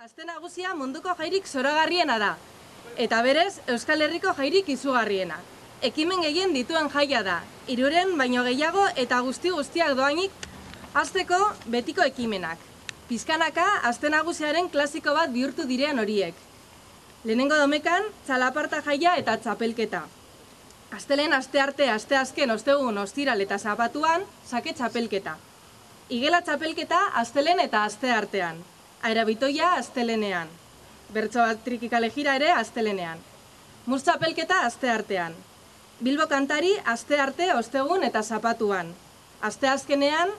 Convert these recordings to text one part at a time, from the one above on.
Aste nagusia munduko jairik zoragarriena da. Eta berez, Euskal Herriko jairik izugarriena. Ekimen gehien dituen jaia da. Iruren baino gehiago eta guzti guztiak doainik Azteko betiko ekimenak. Pizkanaka, aste nagusiaren klasiko bat bihurtu direan horiek. Lehenengo domekan, txalaparta jaia eta txapelketa. Astelen aste arte, aste azken, ostegun, ostiral eta zapatuan, sake txapelketa. Igela txapelketa astelen eta aste artean. Aerabitoia astelenean. Bertso bat trikikalejira ere astelenean. Muz txapelketa aste artean. Bilbo kantari aste arte, ostegun eta zapatuan. Aste azkenean,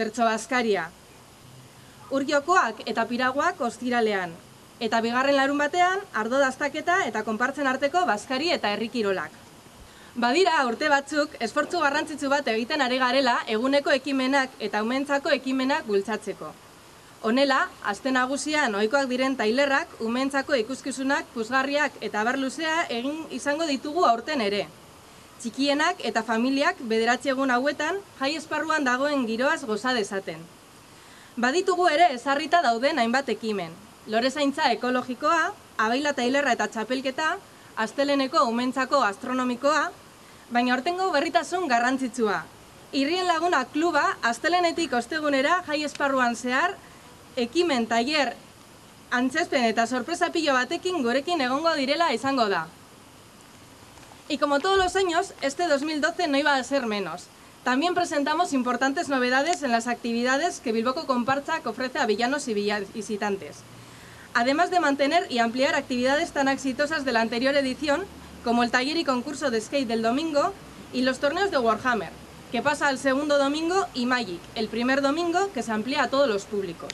bertso bazkaria. Urgiokoak eta piraguak ostiralean. Eta bigarren larun batean, ardo daztaketa eta konpartzen arteko bazkari eta herrikirolak. Badira, urte batzuk, esfortzu garrantzitsu bat egiten ari garela eguneko ekimenak eta umentzako ekimenak bultzatzeko. Honela, aste nagusian ohikoak diren tailerrak, umentzako ikuskizunak, puzgarriak eta bar luzea egin izango ditugu aurten ere. Txikienak eta familiak bederatzi egun hauetan jai esparruan dagoen giroaz goza dezaten. Baditugu ere ezarrita dauden hainbat ekimen. Lore zaintza ekologikoa, abaila tailerra eta txapelketa, asteleneko umentzako astronomikoa, baina hortengo berritasun garrantzitsua. Irrien laguna kluba, astelenetik ostegunera jai esparruan zehar, ekimen tailer antzespen eta sorpresa pilo batekin gurekin egongo direla izango da. Y como todos los años, este 2012 no iba a ser menos. También presentamos importantes novedades en las actividades que Bilboco Comparcha ofrece a villanos y visitantes. Además de mantener y ampliar actividades tan exitosas de la anterior edición, como el taller y concurso de skate del domingo y los torneos de Warhammer, que pasa al segundo domingo, y Magic, el primer domingo que se amplía a todos los públicos.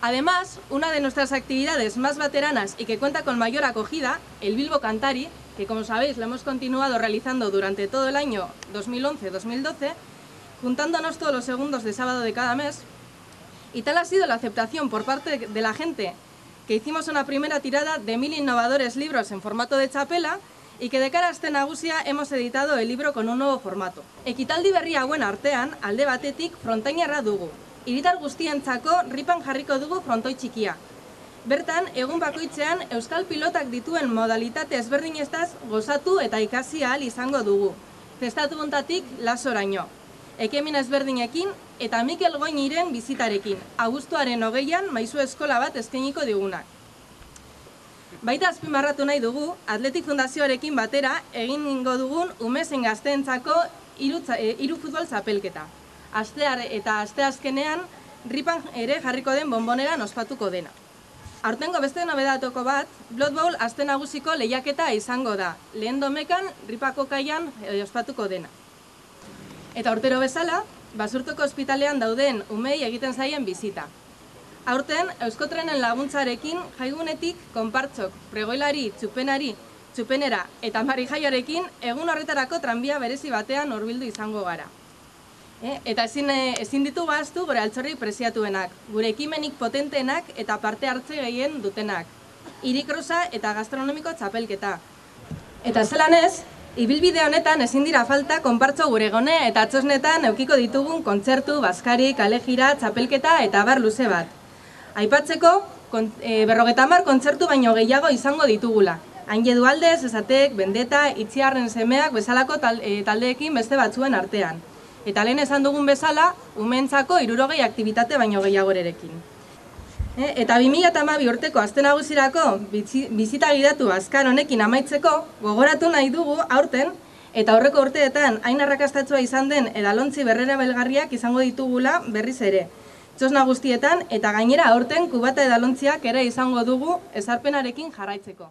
Además, una de nuestras actividades más veteranas y que cuenta con mayor acogida, el Bilbo Cantari, que como sabéis lo hemos continuado realizando durante todo el año 2011-2012, juntándonos todos los segundos de sábado de cada mes, y tal ha sido la aceptación por parte de la gente que hicimos una primera tirada de mil innovadores libros en formato de chapela y que de cara a este nagusia hemos editado el libro con un nuevo formato. Ekitaldi berria hauen artean, alde batetik frontainarra dugu. Hiritar guztientzako ripan jarriko dugu frontoi txikia. Bertan, egun bakoitzean euskal pilotak dituen modalitate ezberdinestaz gozatu eta ikasi ahal izango dugu. Zestatu buntatik lasoraino. Ekemin ezberdinekin eta Mikel Goiniren bizitarekin, abuztuaren hogeian maizu eskola bat eskainiko digunak. Baita azpimarratu nahi dugu, Atletik Fundazioarekin batera egin dugun umezen gazteentzako hiru e, futbol zapelketa. Astear eta aste azkenean ripan ere jarriko den bomboneran ospatuko dena. Aurtengo beste nobedatoko bat, Blood Bowl aste nagusiko lehiaketa izango da. Lehen domekan ripako kaian e, ospatuko dena. Eta urtero bezala, basurtoko ospitalean dauden umei egiten zaien bizita. Aurten, Euskotrenen laguntzarekin jaigunetik konpartzok, pregoilari, txupenari, txupenera eta marijaioarekin egun horretarako tranbia berezi batean horbildu izango gara. E, eta ezin, eh, ezin ditu baztu gure altzorri preziatuenak, gure ekimenik potenteenak eta parte hartze gehien dutenak. Irikrosa eta gastronomiko txapelketa. Eta zelan ez, Ibilbide honetan ezin dira falta konpartzo gure gone eta atzosnetan eukiko ditugun kontzertu, baskari, kalejira, txapelketa eta bar luze bat. Aipatzeko, e, berrogeta mar kontzertu baino gehiago izango ditugula. Hain aldez, esatek, bendeta, itziarren semeak bezalako e, taldeekin beste batzuen artean. Eta lehen esan dugun bezala, umentzako irurogei aktivitate baino gehiagorerekin. Eh, eta 2008 urteko azten nagusirako bizita gidatu azkar honekin amaitzeko gogoratu nahi dugu aurten eta aurreko urteetan hain arrakastatua izan den edalontzi berrera belgarriak izango ditugula berriz ere. Txosna guztietan eta gainera aurten kubata edalontziak ere izango dugu ezarpenarekin jarraitzeko.